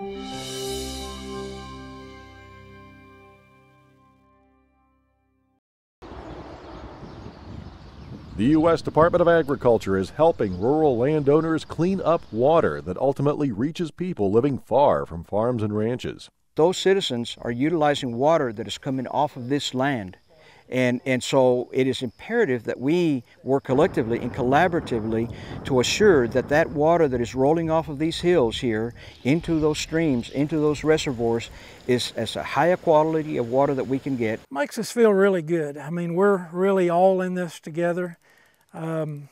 The U.S. Department of Agriculture is helping rural landowners clean up water that ultimately reaches people living far from farms and ranches. Those citizens are utilizing water that is coming off of this land. And, and so it is imperative that we work collectively and collaboratively to assure that that water that is rolling off of these hills here into those streams, into those reservoirs, is as a high a quality of water that we can get. Makes us feel really good. I mean, we're really all in this together. Um,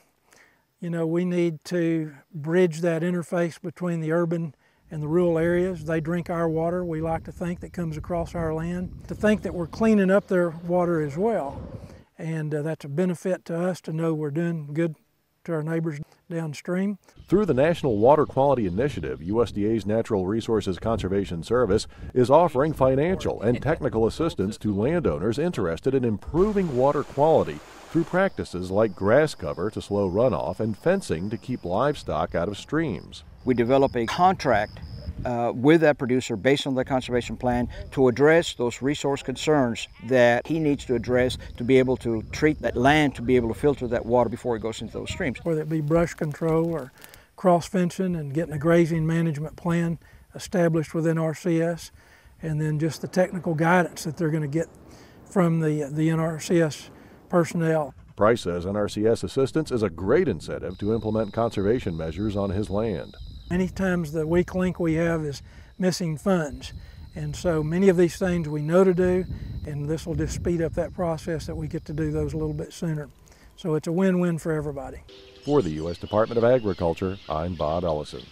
you know, we need to bridge that interface between the urban and the rural areas. They drink our water, we like to think, that comes across our land. To think that we're cleaning up their water as well. And uh, that's a benefit to us to know we're doing good to our neighbors downstream. Through the National Water Quality Initiative, USDA's Natural Resources Conservation Service is offering financial and technical assistance to landowners interested in improving water quality through practices like grass cover to slow runoff and fencing to keep livestock out of streams. We develop a contract uh, with that producer based on the conservation plan to address those resource concerns that he needs to address to be able to treat that land to be able to filter that water before it goes into those streams. Whether it be brush control or cross fencing and getting a grazing management plan established with NRCS and then just the technical guidance that they're going to get from the, the NRCS personnel. Price says NRCS assistance is a great incentive to implement conservation measures on his land. Many times the weak link we have is missing funds. And so many of these things we know to do, and this will just speed up that process that we get to do those a little bit sooner. So it's a win-win for everybody. For the U.S. Department of Agriculture, I'm Bob Ellison.